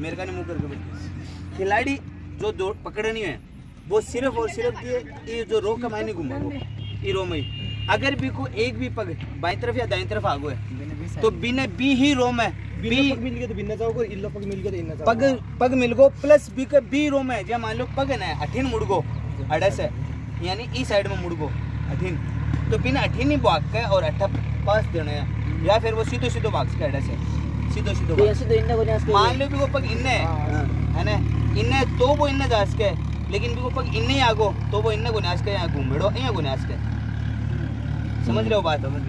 मेरे का नहीं मुँह करके बैठ खिलाड़ी जो दौड़ पकड़नी है वो सिर्फ़ और सिर्फ़ ये जो रो का मायने घूमा वो ये रो में अगर भी को एक भी पग बाई तरफ़ या दाई तरफ़ आगो है तो बिना बी ही रो में बी मिल गया तो बिन्ना जाओगे इल्लो पग मिल गया तो इन्ना पग पग मिल गो प्लस बी का बी रो में जब मान लो पग ना अठीन मुड़ गो अड़स है यानी ई साइड में मुड़ गो अठीन। तो बिना अठीन ही भाग के और अट्ठा पास देना है या फिर वो सीधो सीधो भाग के अड़स है। सीधो नहीं मान लो भी पग इन्ने है ना इन्ने तो वो इन्ने जास के लेकिन भी पग इन्ने ही आगो तो वो इन्ने गुनास के यहाँ घूम बेड़ो यहाँ गुनास के समझ रहे हो बात समझ